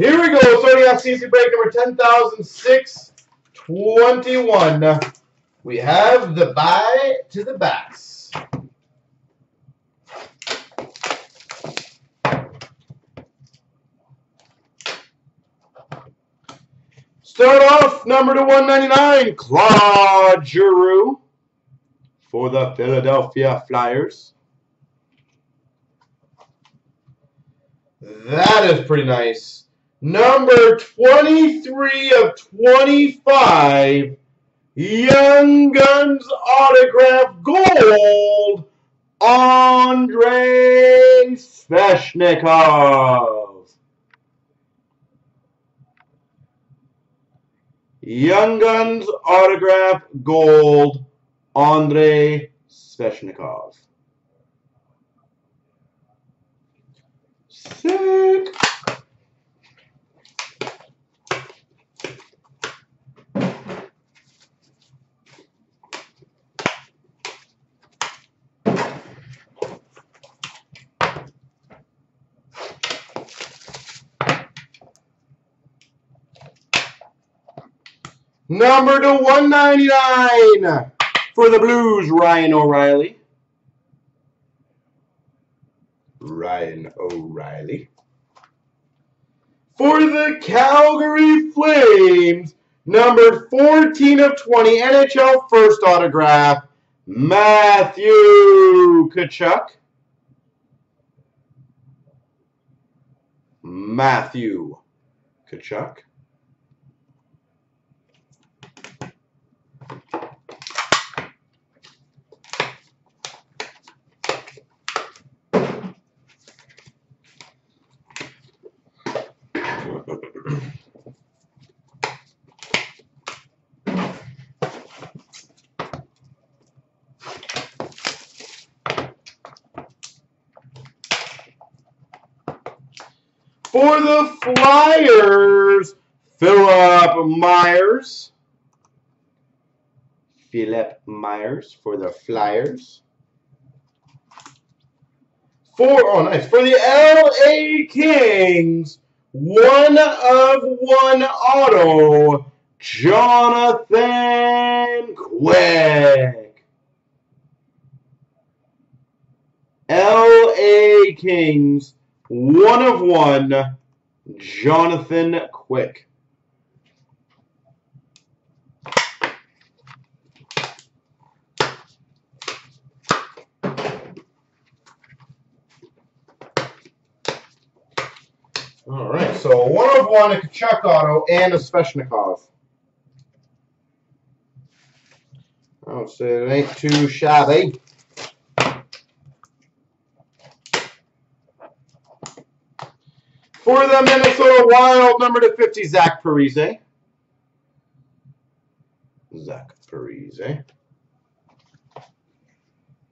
Here we go. Off CC break number 10,621. We have the bye to the backs. Start off number to 199, Claude Giroux for the Philadelphia Flyers. That is pretty nice. Number 23 of 25, Young Guns autograph gold, Andrei Svechnikov. Young Guns autograph gold, Andrei Svechnikov. Sick. Number to 199 for the Blues, Ryan O'Reilly. Ryan O'Reilly. For the Calgary Flames, number 14 of 20, NHL first autograph, Matthew Tkachuk. Matthew Tkachuk. For the Flyers, Philippe Myers. Philippe Myers for the Flyers. For, oh nice, for the LA Kings, one of one auto, Jonathan Quick. LA Kings, one of one, Jonathan Quick. All right, so one of one, a Tkachuk auto, and a Svechnikov. Oh, say it ain't too shabby. For the Minnesota Wild, number to 50, Zach Parise. Zach Parise.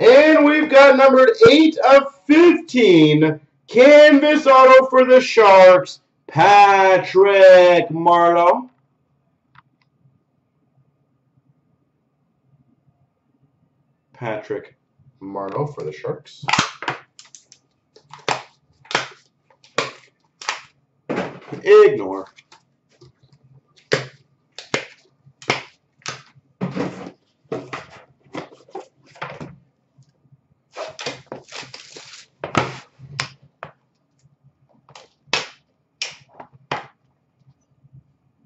And we've got numbered 8 of 15, Canvas auto for the Sharks, Patrick Marleau. Patrick Marleau for the Sharks. Ignore.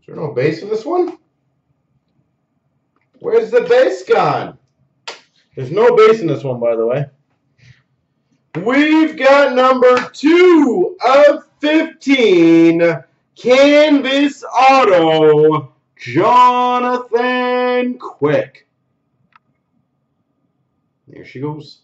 Is there no base in this one? Where's the base gone? There's no base in this one, by the way. We've got number two of 15, Canvas Auto, Jonathan Quick. There she goes.